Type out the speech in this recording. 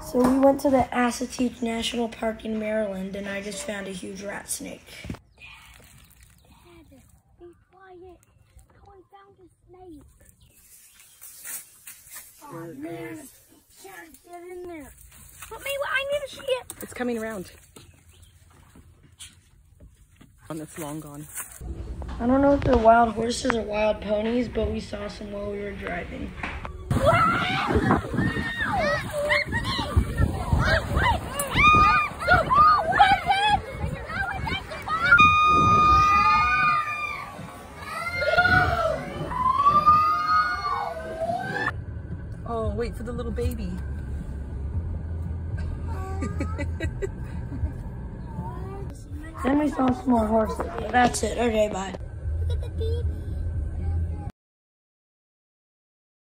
So we went to the Assateague National Park in Maryland, and I just found a huge rat snake. Dad, Dad, be quiet. Troy found a snake. Oh man, can't get in there. Let me, I need to see it. It's coming around. And it's long gone. I don't know if they're wild horses or wild ponies, but we saw some while we were driving. Oh, wait for the little baby. then we saw small horses. That's it. Okay, bye. Look at the baby.